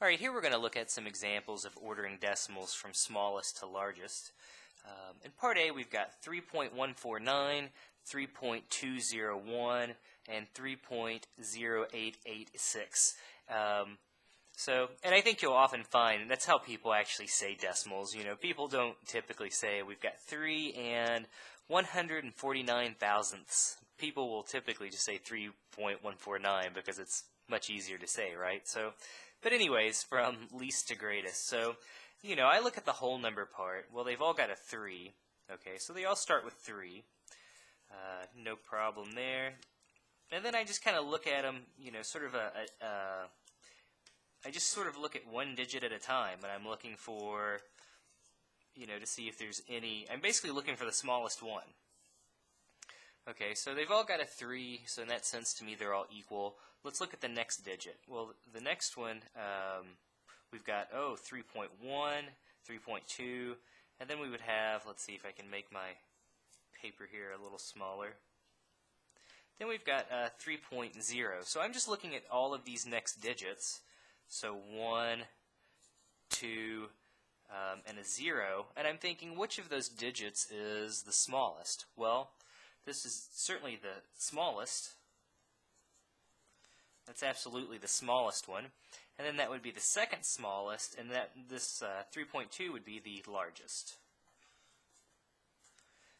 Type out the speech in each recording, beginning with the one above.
Alright, here we're going to look at some examples of ordering decimals from smallest to largest. Um, in part A, we've got 3.149, 3.201, and 3.0886. Um, so, and I think you'll often find that's how people actually say decimals. You know, people don't typically say we've got 3 and 149 thousandths. People will typically just say 3.149 because it's much easier to say, right? So, but anyways, from least to greatest. So, you know, I look at the whole number part. Well, they've all got a 3. Okay, so they all start with 3. Uh, no problem there. And then I just kind of look at them, you know, sort of I just sort of look at one digit at a time, and I'm looking for, you know, to see if there's any, I'm basically looking for the smallest one. Okay, so they've all got a 3, so in that sense, to me, they're all equal. Let's look at the next digit. Well, the next one, um, we've got, oh, 3.1, 3.2, and then we would have, let's see if I can make my paper here a little smaller. Then we've got uh, 3.0. So I'm just looking at all of these next digits. So 1, 2, um, and a 0. And I'm thinking, which of those digits is the smallest? Well, this is certainly the smallest. That's absolutely the smallest one. And then that would be the second smallest, and that this uh, 3.2 would be the largest.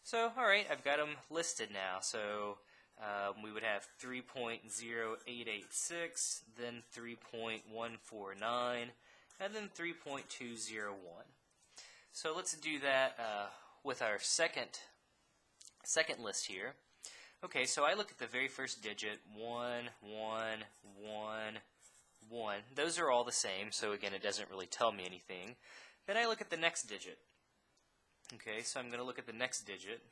So, alright, I've got them listed now. So, um, we would have 3.0886, then 3.149, and then 3.201. So let's do that uh, with our second second list here. Okay, so I look at the very first digit, 1, 1, 1, 1. Those are all the same, so again, it doesn't really tell me anything. Then I look at the next digit. Okay, so I'm going to look at the next digit.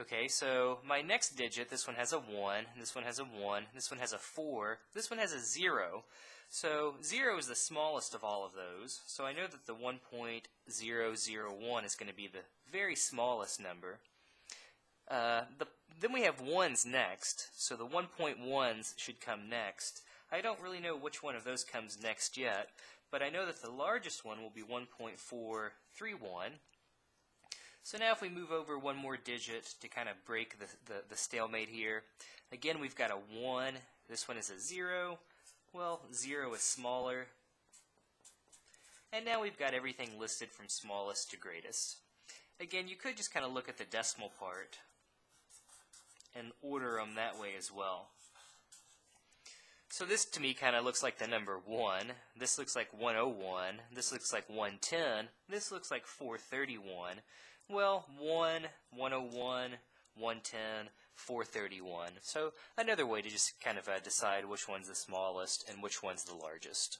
Okay, so my next digit, this one has a 1, this one has a 1, this one has a 4, this one has a 0. So 0 is the smallest of all of those, so I know that the 1.001 is going to be the very smallest number. Uh, the, then we have 1s next, so the 1.1s should come next. I don't really know which one of those comes next yet, but I know that the largest one will be 1.431. So now if we move over one more digit to kind of break the, the, the stalemate here, again we've got a 1, this one is a 0, well, 0 is smaller. And now we've got everything listed from smallest to greatest. Again, you could just kind of look at the decimal part and order them that way as well. So this to me kind of looks like the number 1. This looks like 101. This looks like 110. This looks like 431. Well, 1, 101, 110, 431. So another way to just kind of uh, decide which one's the smallest and which one's the largest.